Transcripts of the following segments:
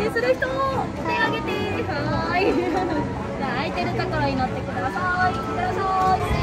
定する人手挙げてはーい。じゃあ空いてるところに乗ってください。いってらっしゃい。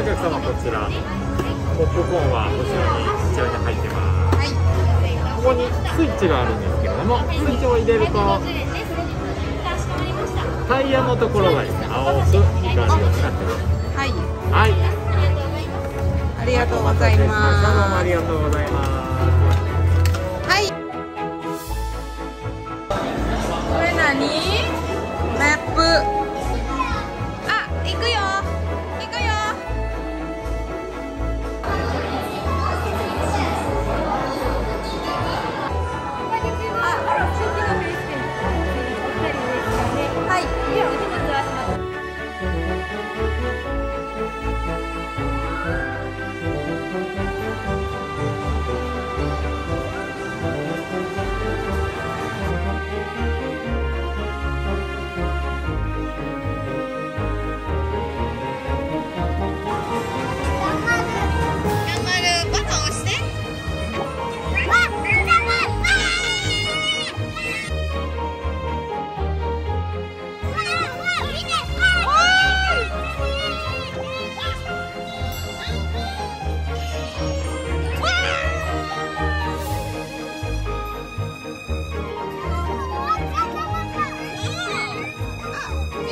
お客様こちらポップコーンは後ろにこちらに入ってます。はい。ここにスイッチがあるんですけれどもスイッチを入れると150円です。かしこまりました。タイヤのところがですね青く光るようになってます。はい。はい。ありがとうございどうもあまりがとうございますす。はい。これ何？マップ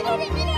minute, minute.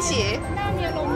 嬉しい何やろ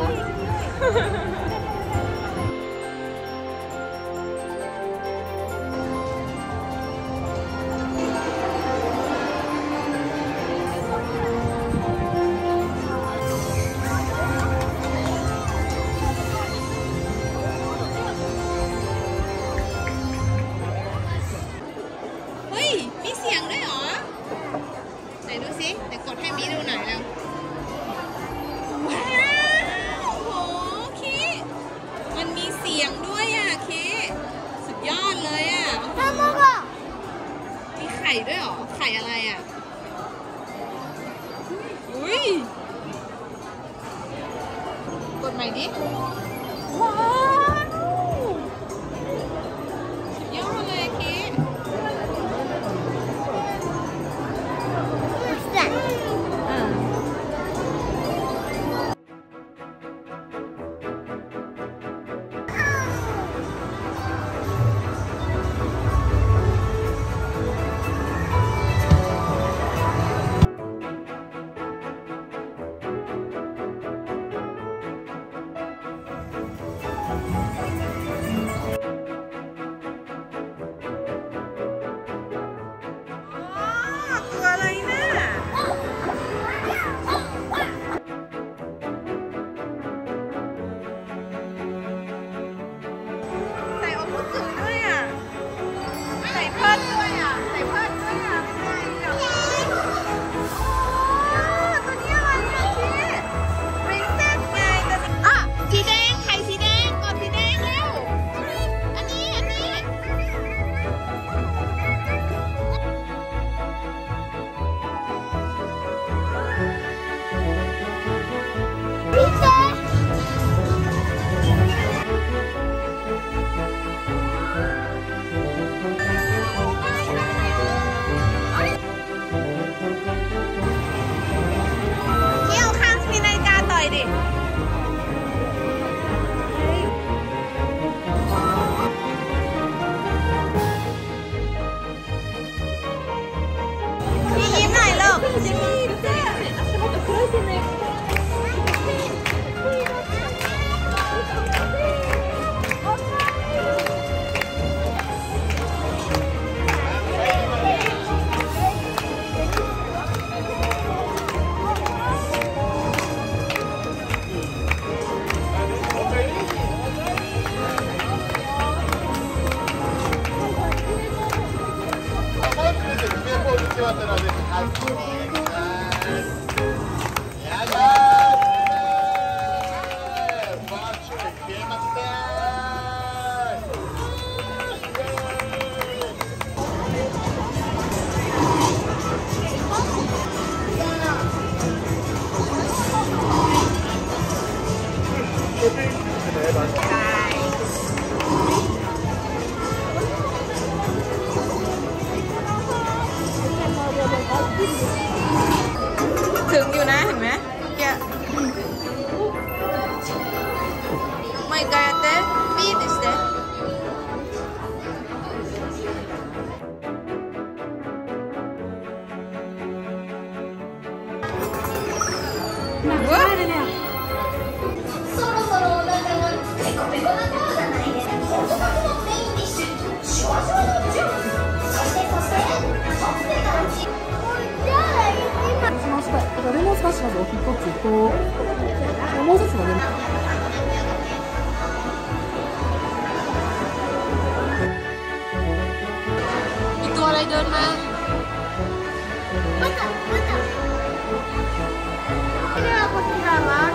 outra vez.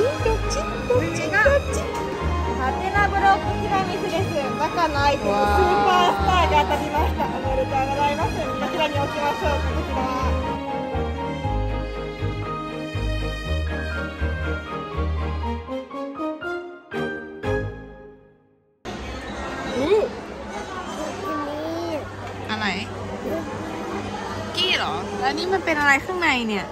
チどっちどっちどっちハテナブロックティラミスです中のアイテスーパースターが当たりましたおめでとうございますこちらに置きましょうこちらอะไรกี้มันเป็นอะไรข้างในเนี่ย